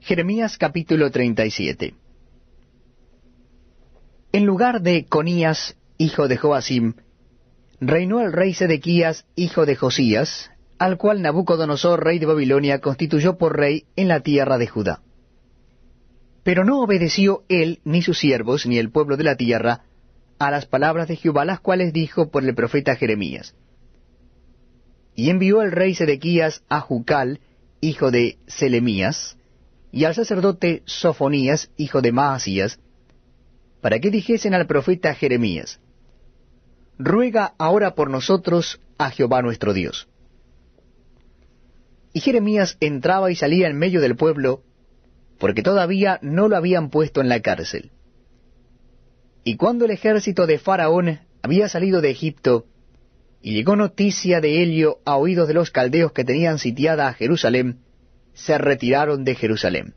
Jeremías capítulo 37 En lugar de Conías, hijo de Joacim, reinó el rey Sedequías, hijo de Josías, al cual Nabucodonosor, rey de Babilonia, constituyó por rey en la tierra de Judá. Pero no obedeció él, ni sus siervos, ni el pueblo de la tierra, a las palabras de Jehová, las cuales dijo por el profeta Jeremías. Y envió el rey Sedequías a Jucal, hijo de Selemías, y al sacerdote Sofonías, hijo de Maasías, para que dijesen al profeta Jeremías, Ruega ahora por nosotros a Jehová nuestro Dios. Y Jeremías entraba y salía en medio del pueblo, porque todavía no lo habían puesto en la cárcel. Y cuando el ejército de Faraón había salido de Egipto, y llegó noticia de Helio a oídos de los caldeos que tenían sitiada a Jerusalén, se retiraron de Jerusalén.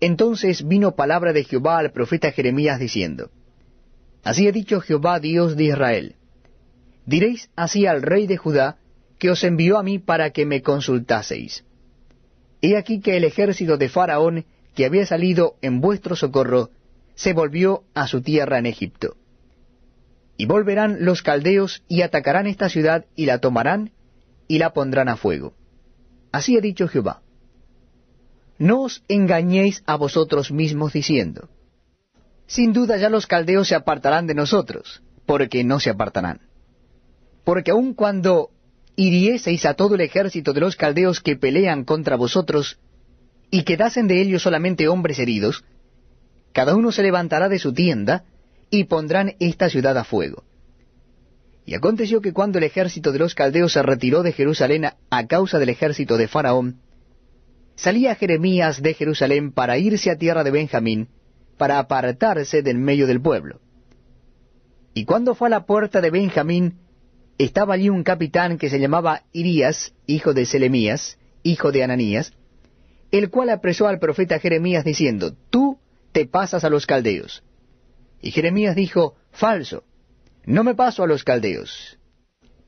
Entonces vino palabra de Jehová al profeta Jeremías diciendo, Así ha dicho Jehová Dios de Israel, diréis así al rey de Judá, que os envió a mí para que me consultaseis. He aquí que el ejército de Faraón, que había salido en vuestro socorro, se volvió a su tierra en Egipto. Y volverán los caldeos y atacarán esta ciudad y la tomarán y la pondrán a fuego. Así ha dicho Jehová. No os engañéis a vosotros mismos diciendo, sin duda ya los caldeos se apartarán de nosotros, porque no se apartarán. Porque aun cuando hirieseis a todo el ejército de los caldeos que pelean contra vosotros, y quedasen de ellos solamente hombres heridos, cada uno se levantará de su tienda, y pondrán esta ciudad a fuego. Y aconteció que cuando el ejército de los caldeos se retiró de Jerusalén a causa del ejército de Faraón, salía Jeremías de Jerusalén para irse a tierra de Benjamín, para apartarse del medio del pueblo. Y cuando fue a la puerta de Benjamín, estaba allí un capitán que se llamaba Irías, hijo de Selemías, hijo de Ananías, el cual apresó al profeta Jeremías diciendo, Tú te pasas a los caldeos. Y Jeremías dijo, Falso, no me paso a los caldeos.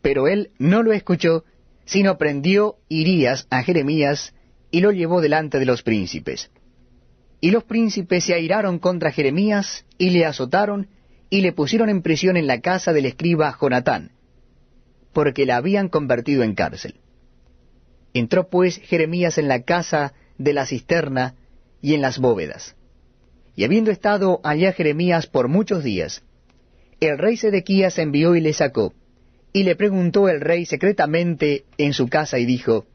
Pero él no lo escuchó, sino prendió Irías a Jeremías y lo llevó delante de los príncipes. Y los príncipes se airaron contra Jeremías, y le azotaron, y le pusieron en prisión en la casa del escriba Jonatán, porque la habían convertido en cárcel. Entró pues Jeremías en la casa de la cisterna y en las bóvedas. Y habiendo estado allá Jeremías por muchos días, el rey Sedequías envió y le sacó, y le preguntó el rey secretamente en su casa y dijo,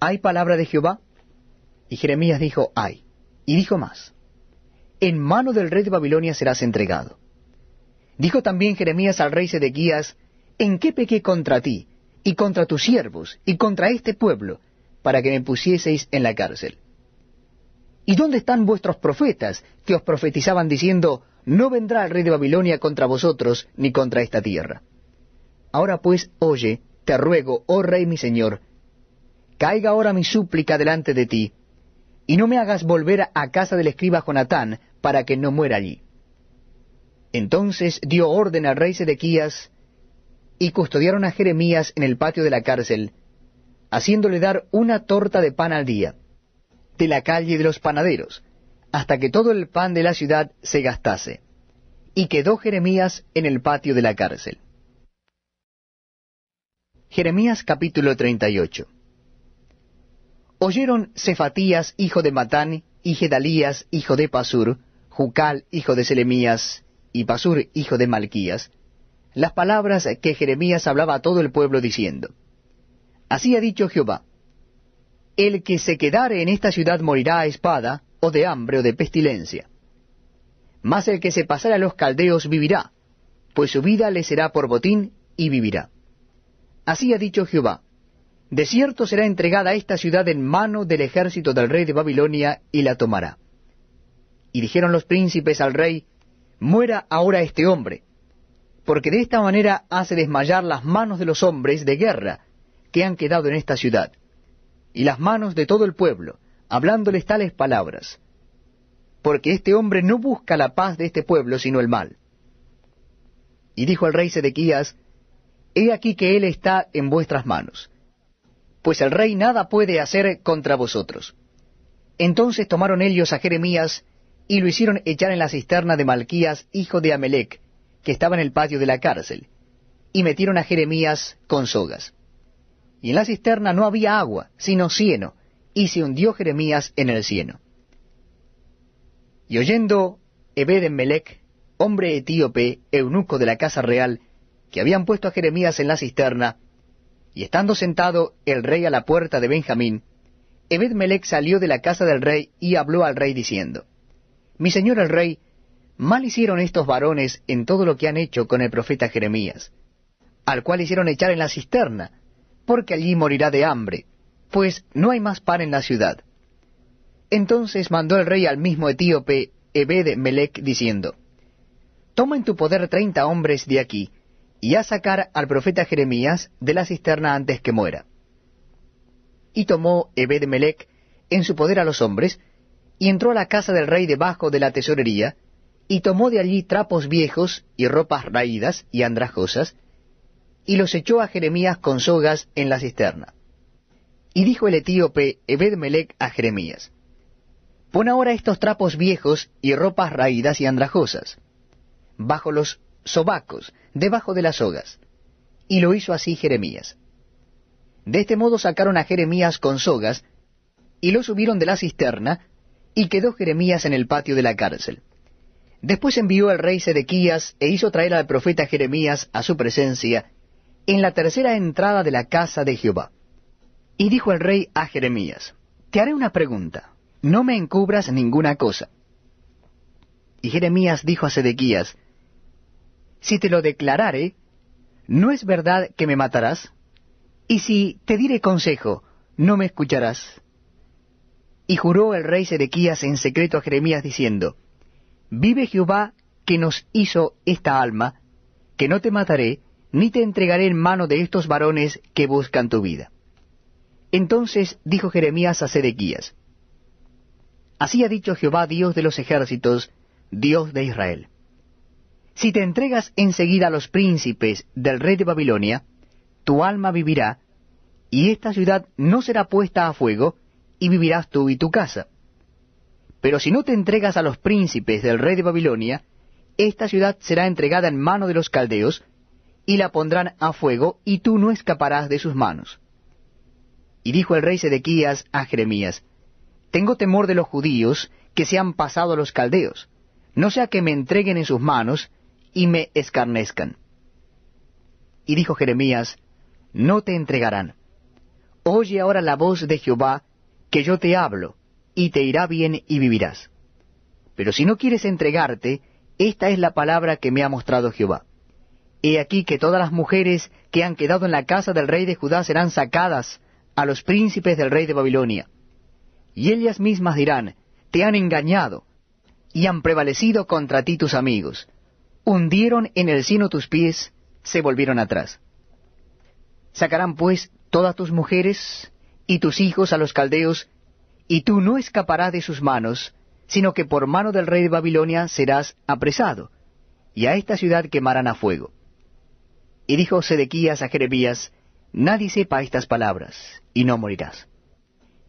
¿Hay palabra de Jehová? Y Jeremías dijo, hay. Y dijo más, en mano del rey de Babilonia serás entregado. Dijo también Jeremías al rey Sedequías, ¿en qué pequé contra ti, y contra tus siervos, y contra este pueblo, para que me pusieseis en la cárcel? ¿Y dónde están vuestros profetas, que os profetizaban diciendo, no vendrá el rey de Babilonia contra vosotros, ni contra esta tierra? Ahora pues, oye, te ruego, oh rey mi señor, caiga ahora mi súplica delante de ti, y no me hagas volver a casa del escriba Jonatán, para que no muera allí. Entonces dio orden al rey Sedequías, y custodiaron a Jeremías en el patio de la cárcel, haciéndole dar una torta de pan al día, de la calle de los panaderos, hasta que todo el pan de la ciudad se gastase. Y quedó Jeremías en el patio de la cárcel. Jeremías capítulo 38 Oyeron Cefatías, hijo de Matán, y Gedalías, hijo de Pasur, Jucal, hijo de Selemías, y Pasur, hijo de Malquías, las palabras que Jeremías hablaba a todo el pueblo diciendo, Así ha dicho Jehová, el que se quedare en esta ciudad morirá a espada, o de hambre, o de pestilencia. Mas el que se pasara a los caldeos vivirá, pues su vida le será por botín, y vivirá. Así ha dicho Jehová, de cierto será entregada esta ciudad en mano del ejército del rey de Babilonia, y la tomará. Y dijeron los príncipes al rey, Muera ahora este hombre, porque de esta manera hace desmayar las manos de los hombres de guerra que han quedado en esta ciudad, y las manos de todo el pueblo, hablándoles tales palabras. Porque este hombre no busca la paz de este pueblo, sino el mal. Y dijo el rey Sedequías, He aquí que él está en vuestras manos pues el rey nada puede hacer contra vosotros. Entonces tomaron ellos a Jeremías y lo hicieron echar en la cisterna de Malquías, hijo de Amelec, que estaba en el patio de la cárcel, y metieron a Jeremías con sogas. Y en la cisterna no había agua, sino cieno, y se hundió Jeremías en el cieno. Y oyendo Ebed-Melech, hombre etíope, eunuco de la casa real, que habían puesto a Jeremías en la cisterna, y estando sentado el rey a la puerta de Benjamín, Ebed-Melech salió de la casa del rey y habló al rey diciendo, Mi señor el rey, mal hicieron estos varones en todo lo que han hecho con el profeta Jeremías, al cual hicieron echar en la cisterna, porque allí morirá de hambre, pues no hay más pan en la ciudad. Entonces mandó el rey al mismo etíope Ebed-Melech diciendo, Toma en tu poder treinta hombres de aquí, y a sacar al profeta Jeremías de la cisterna antes que muera. Y tomó Ebed-Melech en su poder a los hombres, y entró a la casa del rey debajo de la tesorería, y tomó de allí trapos viejos y ropas raídas y andrajosas, y los echó a Jeremías con sogas en la cisterna. Y dijo el etíope Ebed-Melech a Jeremías, Pon ahora estos trapos viejos y ropas raídas y andrajosas, bajo los sobacos, debajo de las sogas. Y lo hizo así Jeremías. De este modo sacaron a Jeremías con sogas, y lo subieron de la cisterna, y quedó Jeremías en el patio de la cárcel. Después envió el rey Sedequías e hizo traer al profeta Jeremías a su presencia en la tercera entrada de la casa de Jehová. Y dijo el rey a Jeremías, Te haré una pregunta, no me encubras ninguna cosa. Y Jeremías dijo a Sedequías, Si te lo declarare, ¿no es verdad que me matarás? Y si te diré consejo, ¿no me escucharás? Y juró el rey Sedequías en secreto a Jeremías diciendo, Vive Jehová que nos hizo esta alma, que no te mataré, ni te entregaré en mano de estos varones que buscan tu vida. Entonces dijo Jeremías a Sedequías, Así ha dicho Jehová Dios de los ejércitos, Dios de Israel. Si te entregas enseguida a los príncipes del rey de Babilonia, tu alma vivirá, y esta ciudad no será puesta a fuego, y vivirás tú y tu casa. Pero si no te entregas a los príncipes del rey de Babilonia, esta ciudad será entregada en mano de los caldeos, y la pondrán a fuego, y tú no escaparás de sus manos. Y dijo el rey Sedequías a Jeremías, Tengo temor de los judíos que se han pasado a los caldeos, no sea que me entreguen en sus manos y me escarnezcan. Y dijo Jeremías, No te entregarán. Oye ahora la voz de Jehová, que yo te hablo, y te irá bien y vivirás. Pero si no quieres entregarte, esta es la palabra que me ha mostrado Jehová. He aquí que todas las mujeres que han quedado en la casa del rey de Judá serán sacadas a los príncipes del rey de Babilonia. Y ellas mismas dirán, te han engañado, y han prevalecido contra ti tus amigos. Hundieron en el sino tus pies, se volvieron atrás. Sacarán pues todas tus mujeres y tus hijos a los caldeos, y tú no escaparás de sus manos, sino que por mano del rey de Babilonia serás apresado, y a esta ciudad quemarán a fuego. Y dijo Sedequías a Jeremías, Nadie sepa estas palabras, y no morirás.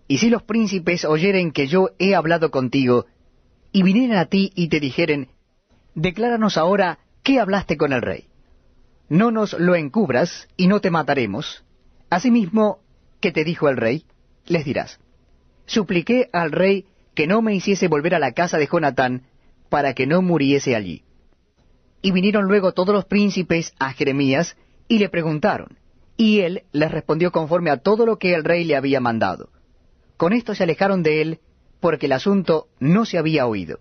Y si los príncipes oyeren que yo he hablado contigo, y vinieren a ti y te dijeren, Decláranos ahora qué hablaste con el rey. No nos lo encubras, y no te mataremos. Asimismo, ¿qué te dijo el rey? Les dirás, Supliqué al rey que no me hiciese volver a la casa de Jonatán, para que no muriese allí. Y vinieron luego todos los príncipes a Jeremías y le preguntaron, y él les respondió conforme a todo lo que el rey le había mandado. Con esto se alejaron de él, porque el asunto no se había oído.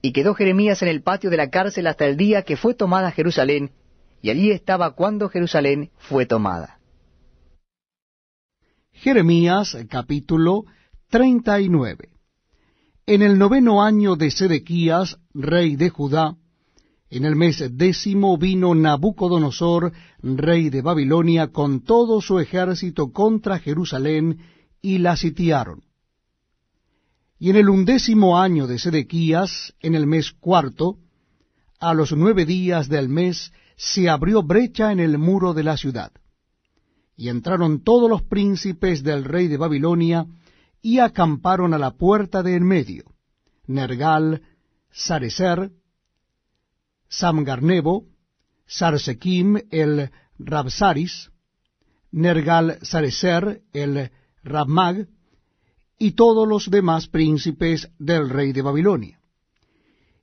Y quedó Jeremías en el patio de la cárcel hasta el día que fue tomada Jerusalén, y allí estaba cuando Jerusalén fue tomada. Jeremías capítulo 39 En el noveno año de Sedequías, rey de Judá, en el mes décimo vino Nabucodonosor, rey de Babilonia, con todo su ejército contra Jerusalén, y la sitiaron. Y en el undécimo año de Sedequías, en el mes cuarto, a los nueve días del mes, se abrió brecha en el muro de la ciudad. Y entraron todos los príncipes del rey de Babilonia, y acamparon a la puerta de en medio, Nergal, Sarecer, Samgarnebo, Sarsekim el Rabsaris, Nergal Sarecer el Rabmag, y todos los demás príncipes del rey de Babilonia.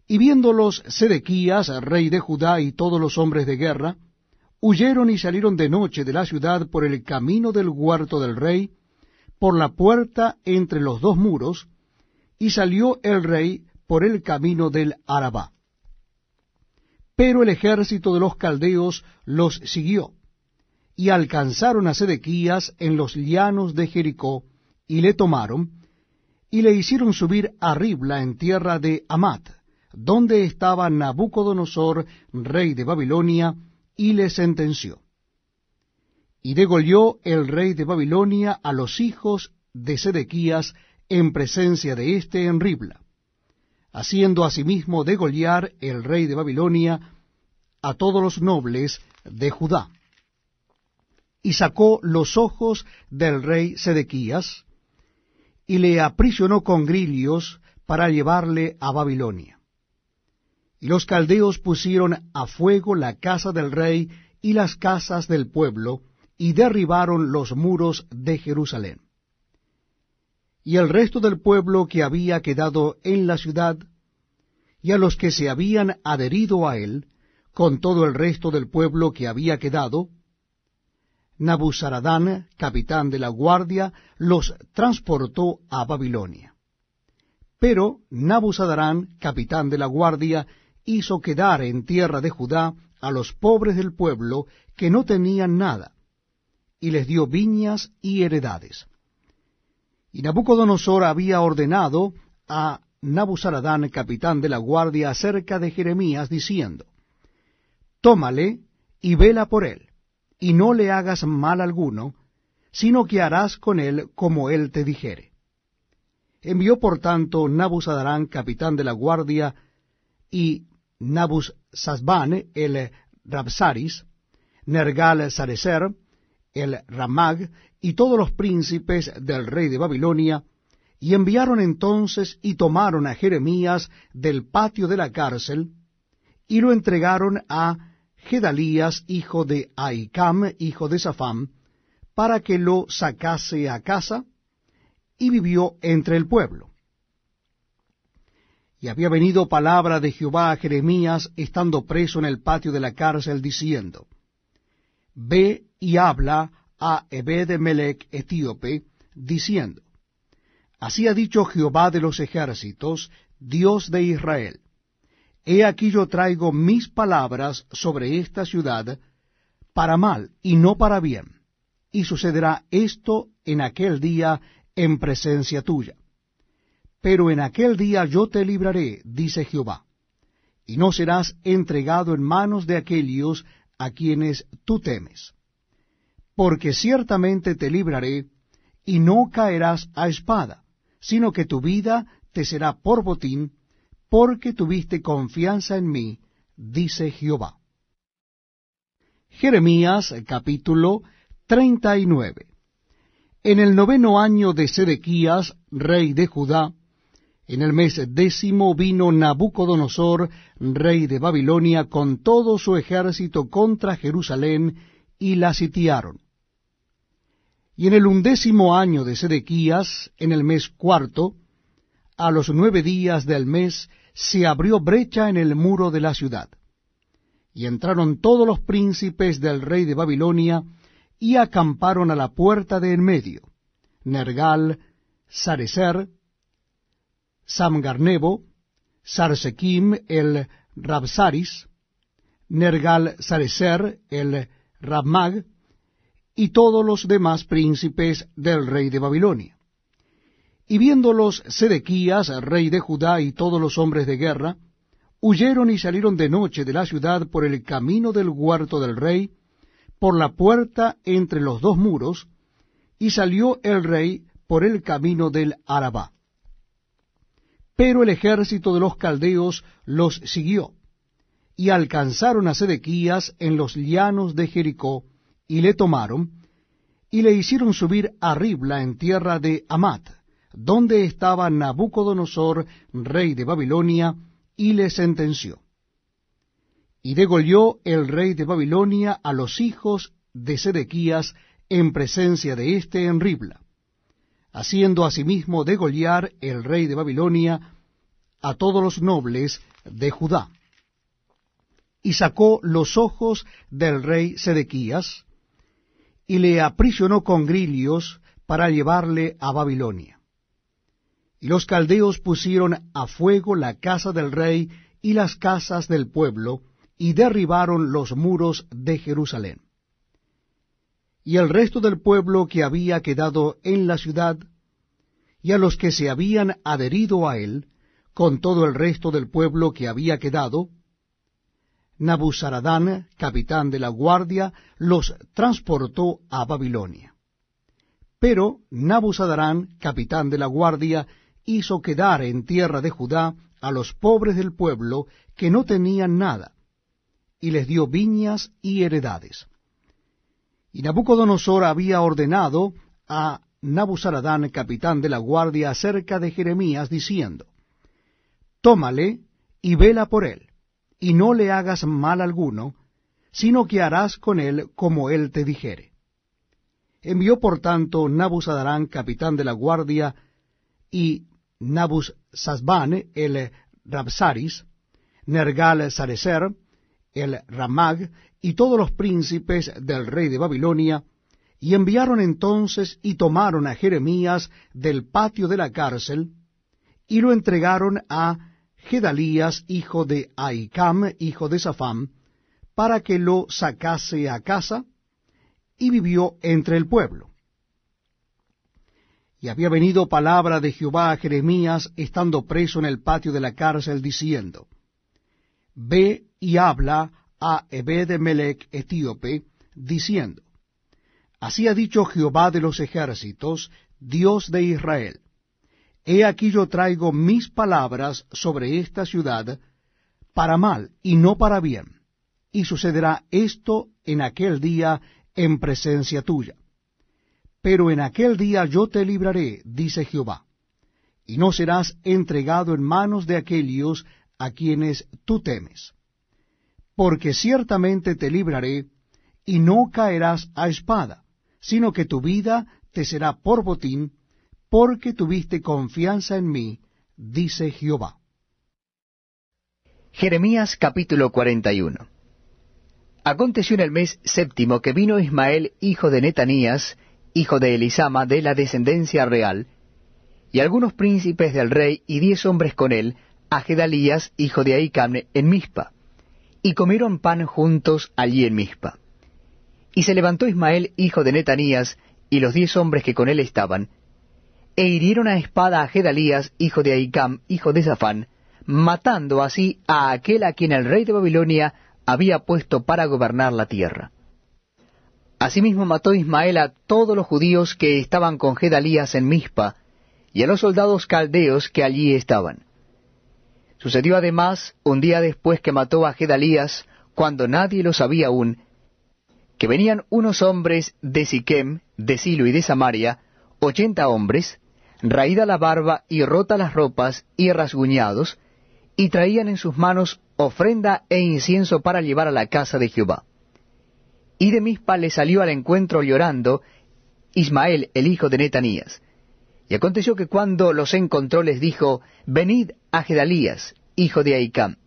Y viéndolos Sedequías, rey de Judá, y todos los hombres de guerra, huyeron y salieron de noche de la ciudad por el camino del huerto del rey, por la puerta entre los dos muros, y salió el rey por el camino del Arabá. Pero el ejército de los caldeos los siguió, y alcanzaron a Sedequías en los llanos de Jericó, y le tomaron, y le hicieron subir a Ribla en tierra de Amat, donde estaba Nabucodonosor, rey de Babilonia, y le sentenció. Y degolló el rey de Babilonia a los hijos de Sedequías en presencia de éste en Ribla, haciendo asimismo degollar el rey de Babilonia a todos los nobles de Judá. Y sacó los ojos del rey Sedequías, y le aprisionó con grillos para llevarle a Babilonia. Y los caldeos pusieron a fuego la casa del rey y las casas del pueblo, y derribaron los muros de Jerusalén. Y el resto del pueblo que había quedado en la ciudad, y a los que se habían adherido a él, con todo el resto del pueblo que había quedado, Nabuzaradán, capitán de la guardia, los transportó a Babilonia. Pero Nabuzaradán, capitán de la guardia, hizo quedar en tierra de Judá a los pobres del pueblo que no tenían nada, y les dio viñas y heredades. Y Nabucodonosor había ordenado a Nabuzaradán, capitán de la guardia, acerca de Jeremías, diciendo, Tómale y vela por él y no le hagas mal alguno, sino que harás con él como él te dijere. Envió por tanto Nabuzadarán, capitán de la guardia, y Nabuzazbán, el Rabsaris, Nergal Sarecer, el Ramag, y todos los príncipes del rey de Babilonia, y enviaron entonces y tomaron a Jeremías del patio de la cárcel, y lo entregaron a Gedalías, hijo de Aicam, hijo de Safam, para que lo sacase a casa, y vivió entre el pueblo. Y había venido palabra de Jehová a Jeremías, estando preso en el patio de la cárcel, diciendo, Ve y habla a Ebed-Melech etíope, diciendo, Así ha dicho Jehová de los ejércitos, Dios de Israel, He aquí yo traigo mis palabras sobre esta ciudad para mal y no para bien. Y sucederá esto en aquel día en presencia tuya. Pero en aquel día yo te libraré, dice Jehová, y no serás entregado en manos de aquellos a quienes tú temes. Porque ciertamente te libraré, y no caerás a espada, sino que tu vida te será por botín, porque tuviste confianza en mí, dice Jehová. Jeremías capítulo 39 En el noveno año de Sedequías, rey de Judá, en el mes décimo vino Nabucodonosor, rey de Babilonia, con todo su ejército contra Jerusalén, y la sitiaron. Y en el undécimo año de Sedequías, en el mes cuarto, a los nueve días del mes se abrió brecha en el muro de la ciudad. Y entraron todos los príncipes del rey de Babilonia, y acamparon a la puerta de en medio, Nergal, Sarecer, Samgarnebo, Sarsekim el Rabsaris, Nergal Sarecer el Rabmag, y todos los demás príncipes del rey de Babilonia. Y viéndolos Sedequías, rey de Judá, y todos los hombres de guerra, huyeron y salieron de noche de la ciudad por el camino del huerto del rey, por la puerta entre los dos muros, y salió el rey por el camino del Arabá. Pero el ejército de los caldeos los siguió, y alcanzaron a Sedequías en los llanos de Jericó, y le tomaron, y le hicieron subir a Ribla en tierra de Amat, donde estaba Nabucodonosor, rey de Babilonia, y le sentenció. Y degolló el rey de Babilonia a los hijos de Sedequías en presencia de éste en Ribla, haciendo asimismo degollar el rey de Babilonia a todos los nobles de Judá. Y sacó los ojos del rey Sedequías, y le aprisionó con grillos para llevarle a Babilonia. Y los caldeos pusieron a fuego la casa del rey y las casas del pueblo, y derribaron los muros de Jerusalén. Y el resto del pueblo que había quedado en la ciudad, y a los que se habían adherido a él, con todo el resto del pueblo que había quedado, Nabuzaradán, capitán de la guardia, los transportó a Babilonia. Pero Nabuzaradán, capitán de la guardia, hizo quedar en tierra de Judá a los pobres del pueblo que no tenían nada, y les dio viñas y heredades. Y Nabucodonosor había ordenado a Nabuzaradán, capitán de la guardia, acerca de Jeremías, diciendo, Tómale y vela por él, y no le hagas mal alguno, sino que harás con él como él te dijere. Envió por tanto Nabuzaradán, capitán de la guardia, y Nabuzazbán el Rabsaris, Nergal Sarecer, el Ramag, y todos los príncipes del rey de Babilonia, y enviaron entonces y tomaron a Jeremías del patio de la cárcel, y lo entregaron a Gedalías, hijo de Aicam, hijo de Safam, para que lo sacase a casa, y vivió entre el pueblo. Y había venido palabra de Jehová a Jeremías, estando preso en el patio de la cárcel, diciendo, Ve y habla a Ebed-Melech etíope, diciendo, Así ha dicho Jehová de los ejércitos, Dios de Israel, He aquí yo traigo mis palabras sobre esta ciudad para mal y no para bien, y sucederá esto en aquel día en presencia tuya. Pero en aquel día yo te libraré, dice Jehová, y no serás entregado en manos de aquellos a quienes tú temes. Porque ciertamente te libraré, y no caerás a espada, sino que tu vida te será por botín, porque tuviste confianza en mí, dice Jehová. Jeremías capítulo 41 Aconteció en el mes séptimo que vino Ismael, hijo de Netanías, hijo de Elisama, de la descendencia real, y algunos príncipes del rey y diez hombres con él, a Gedalías, hijo de Aicamne, en Mizpa, y comieron pan juntos allí en Mizpa. Y se levantó Ismael, hijo de Netanías, y los diez hombres que con él estaban, e hirieron a espada a Gedalías, hijo de Aicam, hijo de Zafán, matando así a aquel a quien el rey de Babilonia había puesto para gobernar la tierra. Asimismo mató Ismael a todos los judíos que estaban con Gedalías en Mizpa, y a los soldados caldeos que allí estaban. Sucedió además, un día después que mató a Gedalías, cuando nadie lo sabía aún, que venían unos hombres de Siquem, de Silo y de Samaria, ochenta hombres, raída la barba y rota las ropas y rasguñados, y traían en sus manos ofrenda e incienso para llevar a la casa de Jehová. Y de Mispa le salió al encuentro llorando Ismael, el hijo de Netanías. Y aconteció que cuando los encontró les dijo, Venid a Gedalías, hijo de Aicam.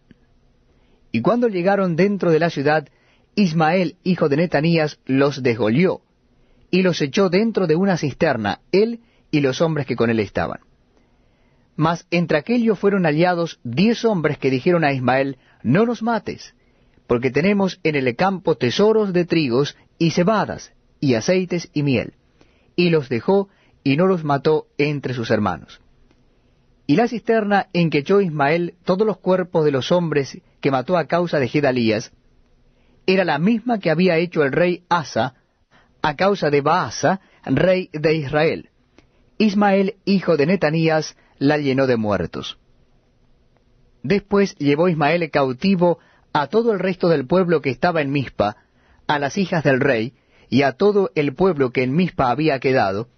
Y cuando llegaron dentro de la ciudad, Ismael, hijo de Netanías, los desgolió, y los echó dentro de una cisterna, él y los hombres que con él estaban. Mas entre aquellos fueron aliados diez hombres que dijeron a Ismael, No nos mates, porque tenemos en el campo tesoros de trigos y cebadas, y aceites y miel. Y los dejó y no los mató entre sus hermanos. Y la cisterna en que echó Ismael todos los cuerpos de los hombres que mató a causa de Gedalías, era la misma que había hecho el rey Asa a causa de Baasa, rey de Israel. Ismael, hijo de Netanías, la llenó de muertos. Después llevó Ismael cautivo a todo el resto del pueblo que estaba en Mizpa, a las hijas del rey, y a todo el pueblo que en Mizpa había quedado,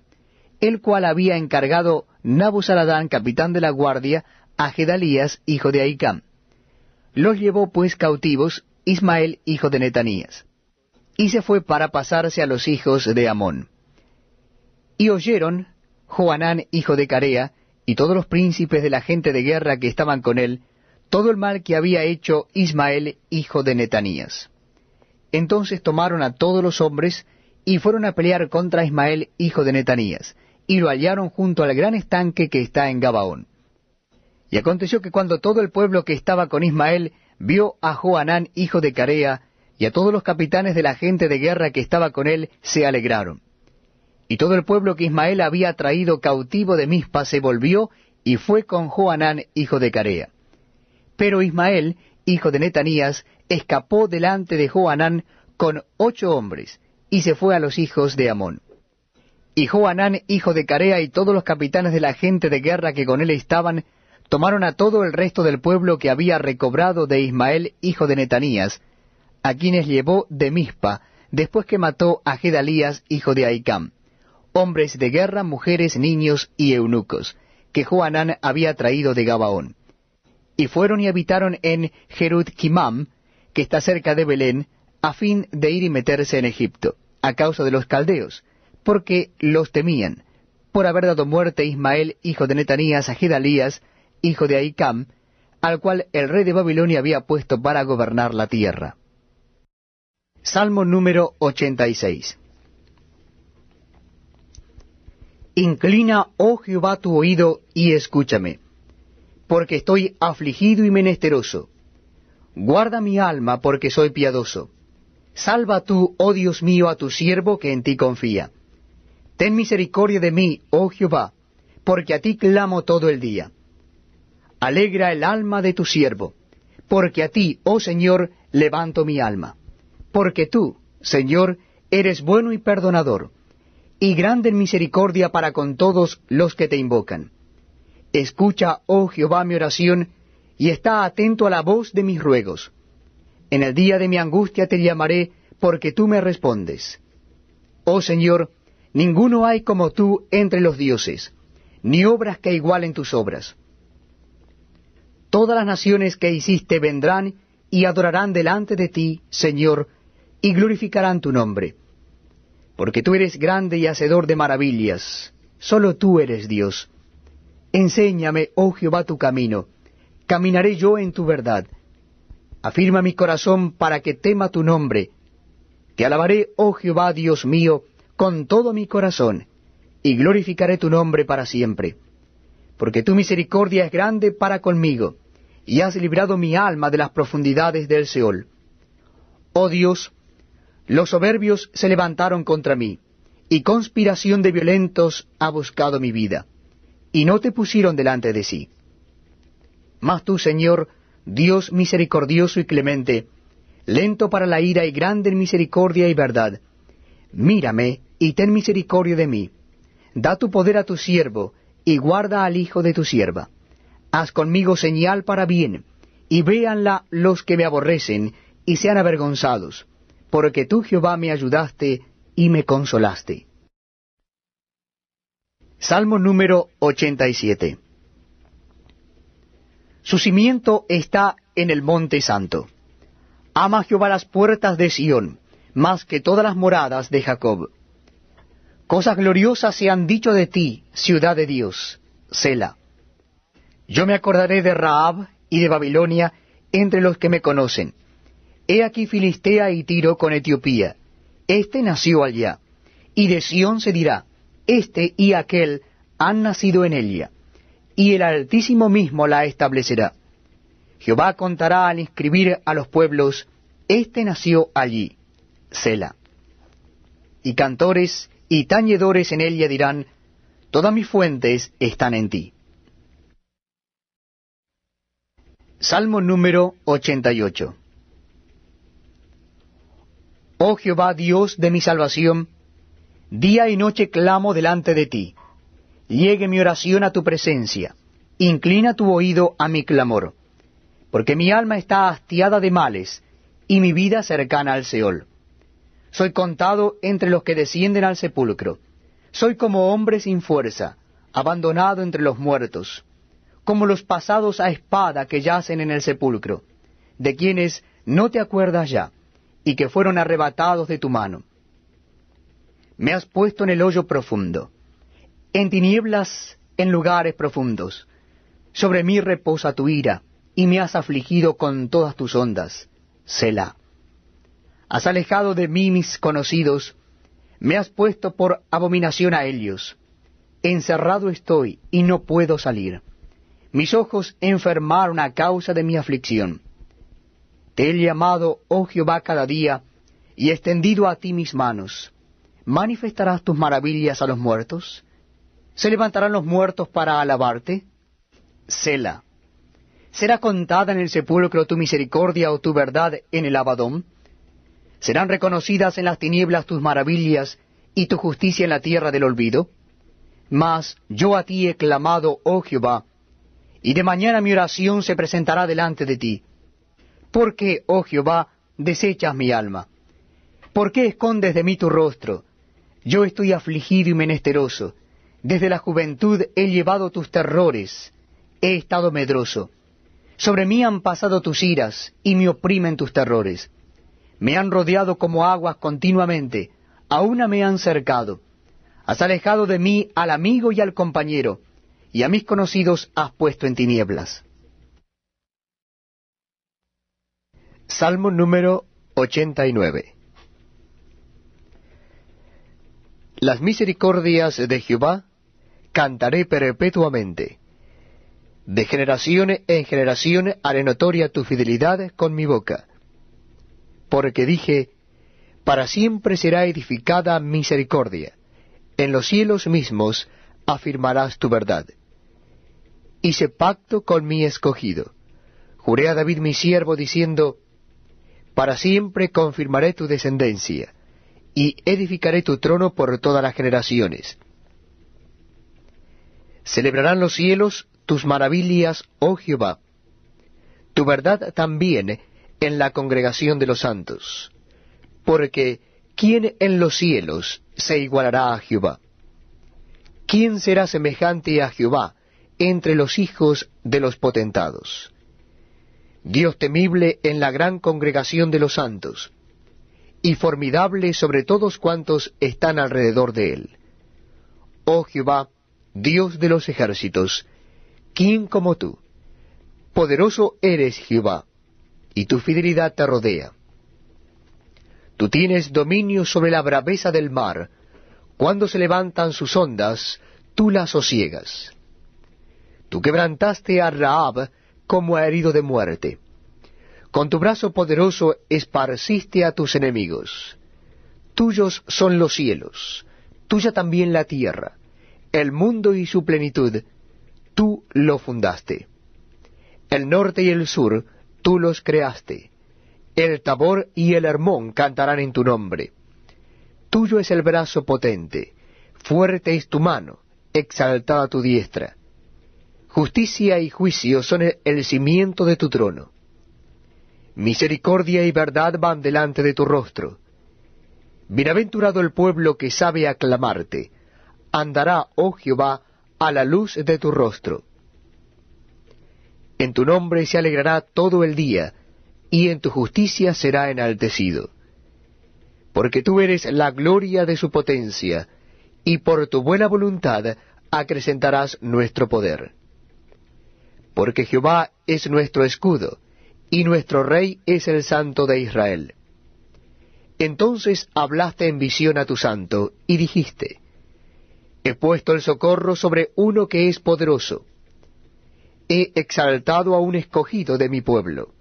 el cual había encargado Nabuzaradán, capitán de la guardia, a Gedalías, hijo de Aicam. Los llevó pues cautivos Ismael, hijo de Netanías, y se fue para pasarse a los hijos de Amón. Y oyeron Joanán, hijo de Carea, y todos los príncipes de la gente de guerra que estaban con él, todo el mal que había hecho Ismael, hijo de Netanías. Entonces tomaron a todos los hombres y fueron a pelear contra Ismael, hijo de Netanías, y lo hallaron junto al gran estanque que está en Gabaón. Y aconteció que cuando todo el pueblo que estaba con Ismael vio a Joanán, hijo de Carea, y a todos los capitanes de la gente de guerra que estaba con él, se alegraron. Y todo el pueblo que Ismael había traído cautivo de Mispa se volvió y fue con Joanán, hijo de Carea. Pero Ismael, hijo de Netanías, escapó delante de Joanán con ocho hombres, y se fue a los hijos de Amón. Y Joanán, hijo de Carea, y todos los capitanes de la gente de guerra que con él estaban, tomaron a todo el resto del pueblo que había recobrado de Ismael, hijo de Netanías, a quienes llevó de Mispa, después que mató a Gedalías, hijo de Aicam, hombres de guerra, mujeres, niños y eunucos, que Joanán había traído de Gabaón. Y fueron y habitaron en Jerut Kimam, que está cerca de Belén, a fin de ir y meterse en Egipto, a causa de los caldeos, porque los temían, por haber dado muerte a Ismael, hijo de Netanías, a Gedalías, hijo de Aicam, al cual el rey de Babilonia había puesto para gobernar la tierra. Salmo número 86 Inclina, oh Jehová, tu oído y escúchame, porque estoy afligido y menesteroso. Guarda mi alma, porque soy piadoso. Salva tú, oh Dios mío, a tu siervo que en ti confía. Ten misericordia de mí, oh Jehová, porque a ti clamo todo el día alegra el alma de tu siervo, porque a ti, oh Señor, levanto mi alma. Porque tú, Señor, eres bueno y perdonador, y grande en misericordia para con todos los que te invocan. Escucha, oh Jehová, mi oración, y está atento a la voz de mis ruegos. En el día de mi angustia te llamaré, porque tú me respondes. Oh Señor, ninguno hay como tú entre los dioses, ni obras que igualen tus obras todas las naciones que hiciste vendrán y adorarán delante de ti, Señor, y glorificarán tu nombre. Porque tú eres grande y hacedor de maravillas, solo tú eres Dios. Enséñame, oh Jehová, tu camino, caminaré yo en tu verdad. Afirma mi corazón para que tema tu nombre. Te alabaré, oh Jehová, Dios mío, con todo mi corazón, y glorificaré tu nombre para siempre porque tu misericordia es grande para conmigo, y has librado mi alma de las profundidades del Seol. Oh Dios, los soberbios se levantaron contra mí, y conspiración de violentos ha buscado mi vida, y no te pusieron delante de sí. Mas tú, Señor, Dios misericordioso y clemente, lento para la ira y grande en misericordia y verdad, mírame y ten misericordia de mí. Da tu poder a tu siervo, y guarda al hijo de tu sierva. Haz conmigo señal para bien, y véanla los que me aborrecen, y sean avergonzados, porque tú Jehová me ayudaste y me consolaste. Salmo número 87 Su cimiento está en el monte santo. Ama Jehová las puertas de Sión, más que todas las moradas de Jacob. Cosas gloriosas se han dicho de ti, ciudad de Dios, Sela. Yo me acordaré de Raab y de Babilonia entre los que me conocen. He aquí Filistea y Tiro con Etiopía. Este nació allá. Y de Sión se dirá, este y aquel han nacido en ella. Y el Altísimo mismo la establecerá. Jehová contará al inscribir a los pueblos, este nació allí, Sela. Y cantores y tañedores en ella dirán, todas mis fuentes están en ti. Salmo número 88 Oh Jehová Dios de mi salvación, día y noche clamo delante de ti. Llegue mi oración a tu presencia, inclina tu oído a mi clamor, porque mi alma está hastiada de males, y mi vida cercana al Seol soy contado entre los que descienden al sepulcro. Soy como hombre sin fuerza, abandonado entre los muertos, como los pasados a espada que yacen en el sepulcro, de quienes no te acuerdas ya, y que fueron arrebatados de tu mano. Me has puesto en el hoyo profundo, en tinieblas en lugares profundos. Sobre mí reposa tu ira, y me has afligido con todas tus ondas. Selah. Has alejado de mí mis conocidos, me has puesto por abominación a ellos. Encerrado estoy y no puedo salir. Mis ojos enfermaron a causa de mi aflicción. Te he llamado, oh Jehová, cada día, y extendido a ti mis manos. ¿Manifestarás tus maravillas a los muertos? ¿Se levantarán los muertos para alabarte? Sela. ¿Será contada en el sepulcro tu misericordia o tu verdad en el abadón? ¿Serán reconocidas en las tinieblas tus maravillas y tu justicia en la tierra del olvido? Mas yo a ti he clamado, oh Jehová, y de mañana mi oración se presentará delante de ti. ¿Por qué, oh Jehová, desechas mi alma? ¿Por qué escondes de mí tu rostro? Yo estoy afligido y menesteroso. Desde la juventud he llevado tus terrores. He estado medroso. Sobre mí han pasado tus iras y me oprimen tus terrores. Me han rodeado como aguas continuamente, a una me han cercado. Has alejado de mí al amigo y al compañero, y a mis conocidos has puesto en tinieblas. Salmo número 89 Las misericordias de Jehová cantaré perpetuamente. De generación en generación haré notoria tu fidelidad con mi boca porque dije, para siempre será edificada misericordia, en los cielos mismos afirmarás tu verdad. Hice pacto con mi escogido, juré a David mi siervo diciendo, para siempre confirmaré tu descendencia, y edificaré tu trono por todas las generaciones. Celebrarán los cielos tus maravillas, oh Jehová. Tu verdad también en la congregación de los santos. Porque, ¿quién en los cielos se igualará a Jehová? ¿Quién será semejante a Jehová entre los hijos de los potentados? Dios temible en la gran congregación de los santos, y formidable sobre todos cuantos están alrededor de él. Oh Jehová, Dios de los ejércitos, ¿quién como tú? Poderoso eres Jehová y tu fidelidad te rodea. Tú tienes dominio sobre la braveza del mar, cuando se levantan sus ondas, tú las sosiegas. Tú quebrantaste a Raab como a herido de muerte. Con tu brazo poderoso esparciste a tus enemigos. Tuyos son los cielos, tuya también la tierra, el mundo y su plenitud, tú lo fundaste. El norte y el sur tú los creaste. El Tabor y el Hermón cantarán en tu nombre. Tuyo es el brazo potente, fuerte es tu mano, exaltada tu diestra. Justicia y juicio son el cimiento de tu trono. Misericordia y verdad van delante de tu rostro. Bienaventurado el pueblo que sabe aclamarte. Andará, oh Jehová, a la luz de tu rostro. En tu nombre se alegrará todo el día, y en tu justicia será enaltecido. Porque tú eres la gloria de su potencia, y por tu buena voluntad acrecentarás nuestro poder. Porque Jehová es nuestro escudo, y nuestro Rey es el Santo de Israel. Entonces hablaste en visión a tu santo, y dijiste, He puesto el socorro sobre uno que es poderoso he exaltado a un escogido de mi pueblo.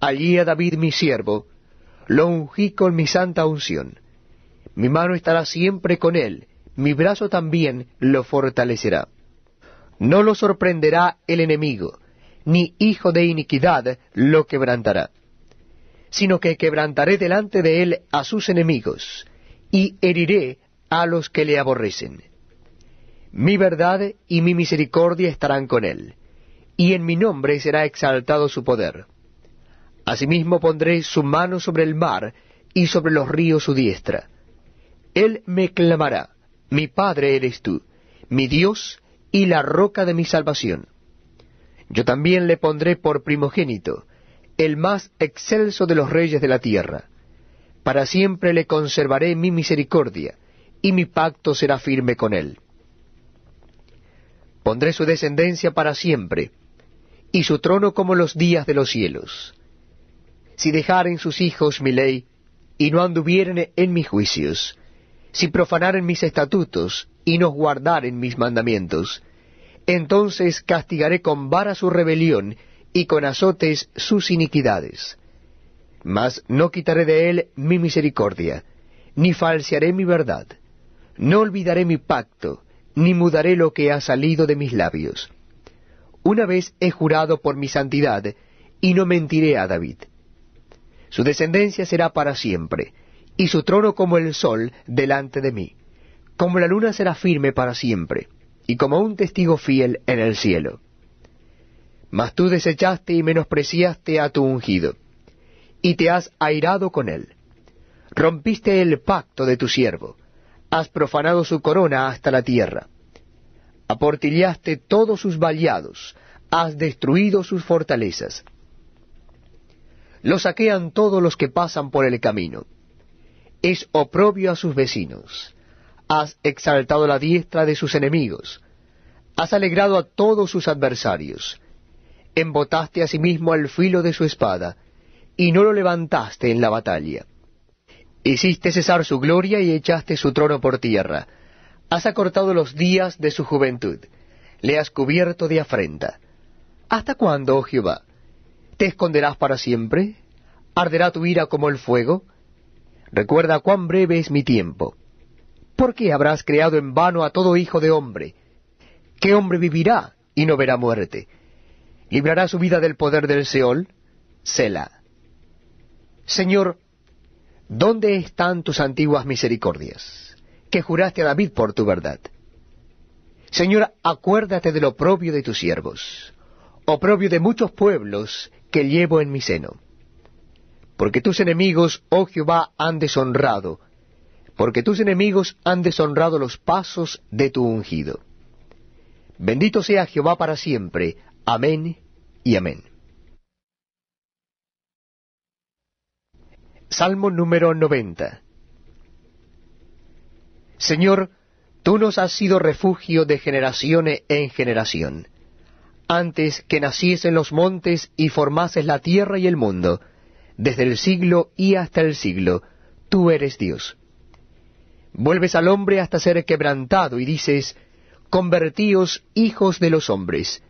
Allí a David mi siervo, lo ungí con mi santa unción. Mi mano estará siempre con él, mi brazo también lo fortalecerá. No lo sorprenderá el enemigo, ni hijo de iniquidad lo quebrantará, sino que quebrantaré delante de él a sus enemigos, y heriré a los que le aborrecen. Mi verdad y mi misericordia estarán con él, y en mi nombre será exaltado su poder. Asimismo pondré su mano sobre el mar, y sobre los ríos su diestra. Él me clamará, mi Padre eres tú, mi Dios y la roca de mi salvación. Yo también le pondré por primogénito, el más excelso de los reyes de la tierra. Para siempre le conservaré mi misericordia, y mi pacto será firme con él. Pondré su descendencia para siempre, y su trono como los días de los cielos. Si dejaren sus hijos mi ley, y no anduvieren en mis juicios, si profanaren mis estatutos, y no guardaren mis mandamientos, entonces castigaré con vara su rebelión, y con azotes sus iniquidades. Mas no quitaré de él mi misericordia, ni falsearé mi verdad. No olvidaré mi pacto, ni mudaré lo que ha salido de mis labios. Una vez he jurado por mi santidad, y no mentiré a David. Su descendencia será para siempre, y su trono como el sol delante de mí. Como la luna será firme para siempre, y como un testigo fiel en el cielo. Mas tú desechaste y menospreciaste a tu ungido, y te has airado con él. Rompiste el pacto de tu siervo, has profanado su corona hasta la tierra. Aportillaste todos sus vallados, has destruido sus fortalezas. Lo saquean todos los que pasan por el camino. Es oprobio a sus vecinos. Has exaltado la diestra de sus enemigos. Has alegrado a todos sus adversarios. Embotaste asimismo sí al filo de su espada, y no lo levantaste en la batalla. Hiciste cesar su gloria y echaste su trono por tierra. Has acortado los días de su juventud. Le has cubierto de afrenta. ¿Hasta cuándo, oh Jehová? ¿Te esconderás para siempre? ¿Arderá tu ira como el fuego? Recuerda cuán breve es mi tiempo. ¿Por qué habrás creado en vano a todo hijo de hombre? ¿Qué hombre vivirá y no verá muerte? ¿Librará su vida del poder del Seol? Sela. Señor, ¿Dónde están tus antiguas misericordias, que juraste a David por tu verdad? Señor, acuérdate del oprobio de tus siervos, oprobio de muchos pueblos que llevo en mi seno. Porque tus enemigos, oh Jehová, han deshonrado, porque tus enemigos han deshonrado los pasos de tu ungido. Bendito sea Jehová para siempre. Amén y amén. Salmo número 90. Señor, tú nos has sido refugio de generación en generación. Antes que naciesen los montes y formases la tierra y el mundo, desde el siglo y hasta el siglo, tú eres Dios. Vuelves al hombre hasta ser quebrantado y dices, Convertíos hijos de los hombres,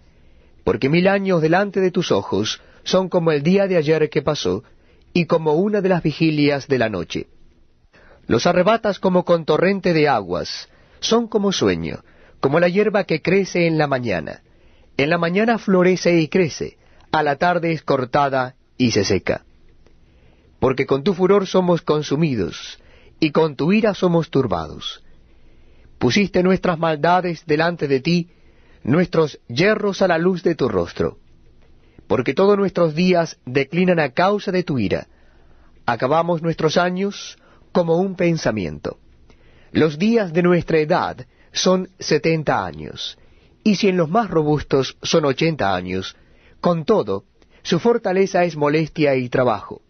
porque mil años delante de tus ojos son como el día de ayer que pasó, y como una de las vigilias de la noche. Los arrebatas como con torrente de aguas, son como sueño, como la hierba que crece en la mañana. En la mañana florece y crece, a la tarde es cortada y se seca. Porque con tu furor somos consumidos, y con tu ira somos turbados. Pusiste nuestras maldades delante de ti, nuestros yerros a la luz de tu rostro porque todos nuestros días declinan a causa de tu ira. Acabamos nuestros años como un pensamiento. Los días de nuestra edad son setenta años, y si en los más robustos son ochenta años, con todo, su fortaleza es molestia y trabajo,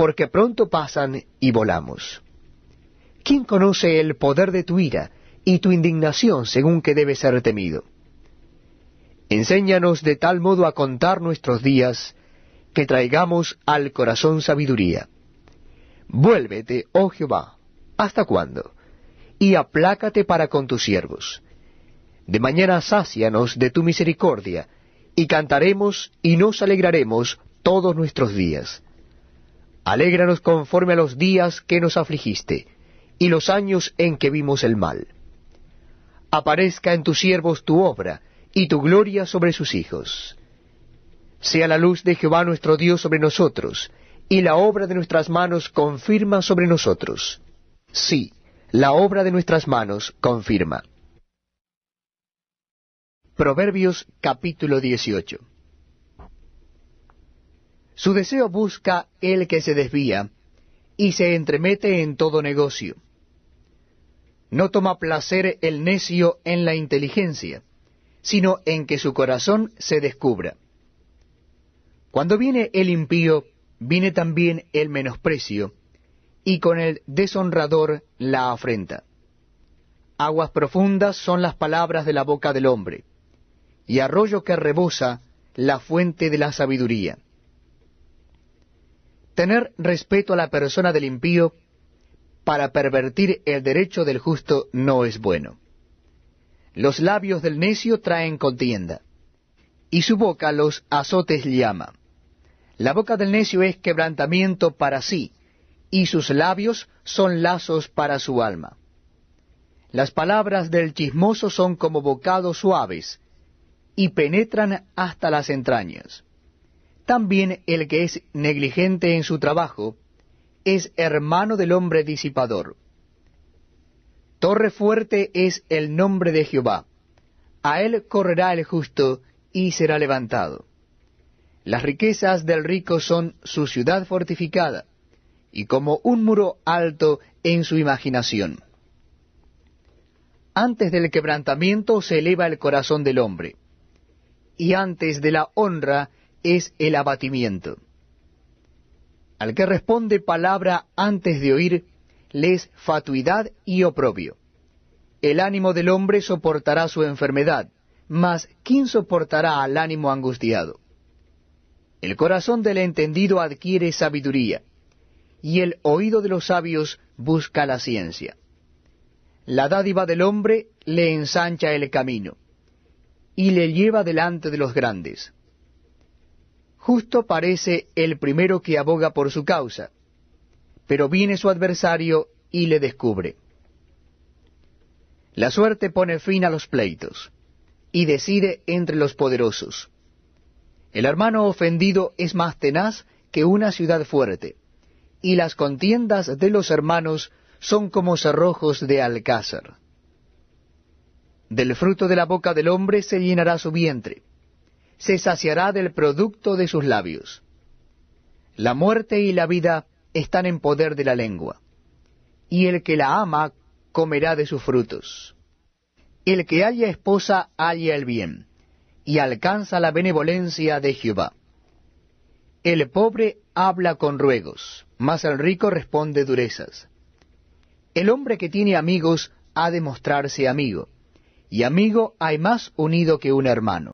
porque pronto pasan y volamos. ¿Quién conoce el poder de tu ira y tu indignación según que debe ser temido? Enséñanos de tal modo a contar nuestros días, que traigamos al corazón sabiduría. Vuélvete, oh Jehová, ¿hasta cuándo? Y aplácate para con tus siervos. De mañana sácianos de tu misericordia, y cantaremos y nos alegraremos todos nuestros días. Alégranos conforme a los días que nos afligiste, y los años en que vimos el mal. Aparezca en tus siervos tu obra, y tu gloria sobre sus hijos. Sea la luz de Jehová nuestro Dios sobre nosotros, y la obra de nuestras manos confirma sobre nosotros. Sí, la obra de nuestras manos confirma. Proverbios capítulo 18 Su deseo busca el que se desvía, y se entremete en todo negocio. No toma placer el necio en la inteligencia, sino en que su corazón se descubra. Cuando viene el impío, viene también el menosprecio, y con el deshonrador la afrenta. Aguas profundas son las palabras de la boca del hombre, y arroyo que rebosa la fuente de la sabiduría. Tener respeto a la persona del impío para pervertir el derecho del justo no es bueno. Los labios del necio traen contienda, y su boca los azotes llama. La boca del necio es quebrantamiento para sí, y sus labios son lazos para su alma. Las palabras del chismoso son como bocados suaves, y penetran hasta las entrañas. También el que es negligente en su trabajo es hermano del hombre disipador. Torre fuerte es el nombre de Jehová. A él correrá el justo y será levantado. Las riquezas del rico son su ciudad fortificada, y como un muro alto en su imaginación. Antes del quebrantamiento se eleva el corazón del hombre, y antes de la honra es el abatimiento. Al que responde palabra antes de oír, le es fatuidad y oprobio. El ánimo del hombre soportará su enfermedad, mas ¿quién soportará al ánimo angustiado? El corazón del entendido adquiere sabiduría, y el oído de los sabios busca la ciencia. La dádiva del hombre le ensancha el camino, y le lleva delante de los grandes. Justo parece el primero que aboga por su causa, pero viene su adversario y le descubre. La suerte pone fin a los pleitos, y decide entre los poderosos. El hermano ofendido es más tenaz que una ciudad fuerte, y las contiendas de los hermanos son como cerrojos de alcázar. Del fruto de la boca del hombre se llenará su vientre, se saciará del producto de sus labios. La muerte y la vida están en poder de la lengua, y el que la ama comerá de sus frutos. El que haya esposa halla el bien, y alcanza la benevolencia de Jehová. El pobre habla con ruegos, mas el rico responde durezas. El hombre que tiene amigos ha de mostrarse amigo, y amigo hay más unido que un hermano.